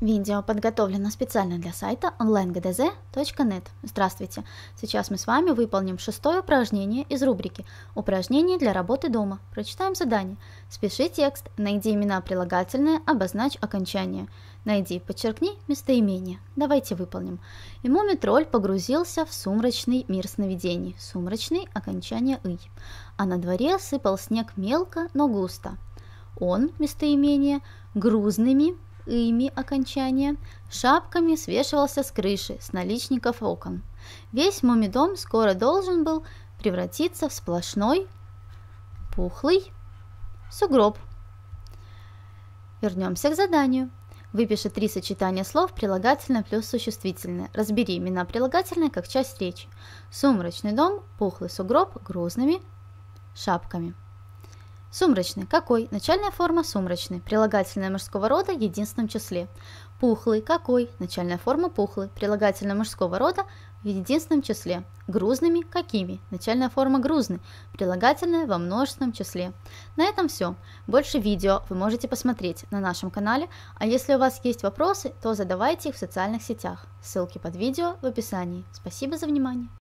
Видео подготовлено специально для сайта onlinegdz.net. Здравствуйте! Сейчас мы с вами выполним шестое упражнение из рубрики «Упражнения для работы дома». Прочитаем задание. Спеши текст, найди имена прилагательные, обозначь окончание. Найди, подчеркни местоимение. Давайте выполним. И Мумитроль погрузился в сумрачный мир сновидений. Сумрачный – окончание «ый». А на дворе сыпал снег мелко, но густо. Он, местоимение, грузными – ими окончания, шапками свешивался с крыши, с наличников окон. Весь мумидом скоро должен был превратиться в сплошной, пухлый сугроб. Вернемся к заданию. Выпиши три сочетания слов прилагательное плюс существительное. Разбери имена прилагательные как часть речи. Сумрачный дом, пухлый сугроб, грузными шапками. Сумрачный. Какой? Начальная форма сумрачный. Прилагательное мужского рода в единственном числе. Пухлый. Какой? Начальная форма пухлый. Прилагательное мужского рода в единственном числе. Грузными. Какими? Начальная форма грузный. Прилагательное во множественном числе. На этом все. Больше видео вы можете посмотреть на нашем канале, а если у вас есть вопросы, то задавайте их в социальных сетях. Ссылки под видео в описании. Спасибо за внимание.